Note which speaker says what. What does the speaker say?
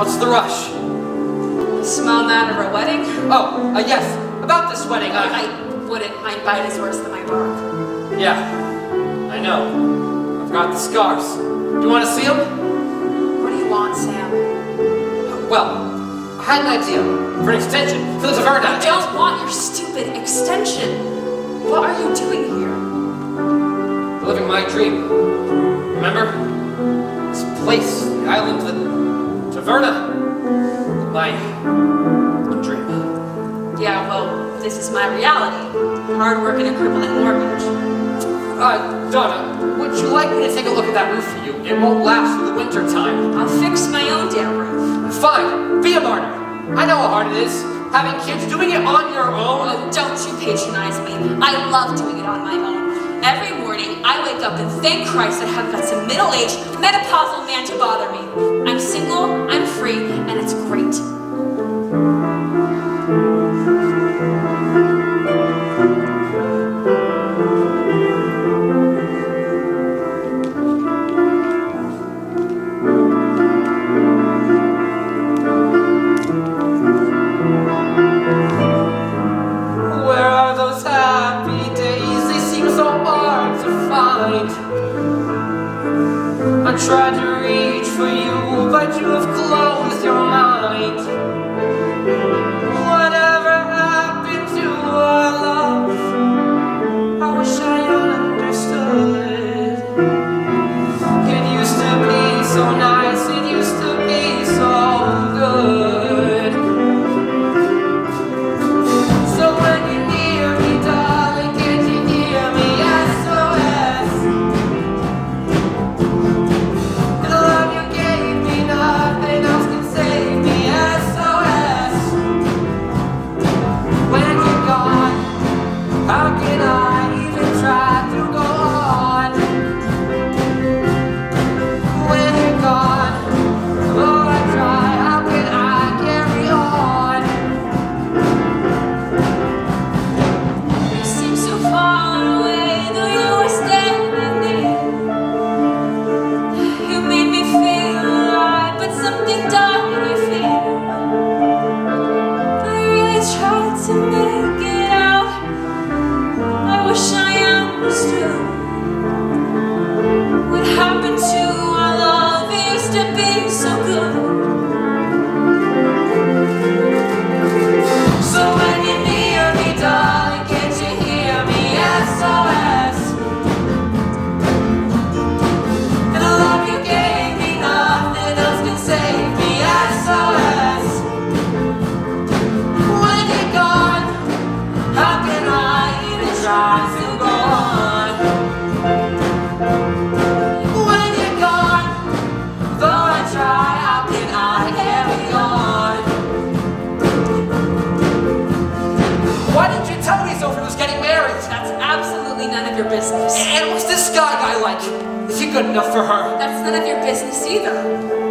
Speaker 1: What's the rush?
Speaker 2: A small matter of a wedding?
Speaker 1: Oh, uh, yes. About this wedding, I...
Speaker 2: I wouldn't. My bite is worse than my bark.
Speaker 1: Yeah, I know. I've got the scars. Do you want to see them?
Speaker 2: What do you want, Sam?
Speaker 1: Well, I had an idea for an extension for the Taverna.
Speaker 2: I don't want your stupid extension. What are you doing here?
Speaker 1: Living my dream. Remember? This place, the island, the Taverna. My dream.
Speaker 2: Yeah, well, this is my reality. Hard work and a crippling mortgage.
Speaker 1: Uh, Donna, would you like me to take a look at that roof for you? It won't last through the winter time.
Speaker 2: I'll fix my own damn roof.
Speaker 1: Fine, be a martyr. I know how hard it is. Having kids, doing it on your own.
Speaker 2: Oh, don't you patronize me. I love doing it on my own. Every morning, I wake up and thank Christ I haven't got some middle-aged, menopausal man to bother me. I'm single, I'm free, and it's great.
Speaker 1: Tried to good enough for her?
Speaker 2: That's none of your business either.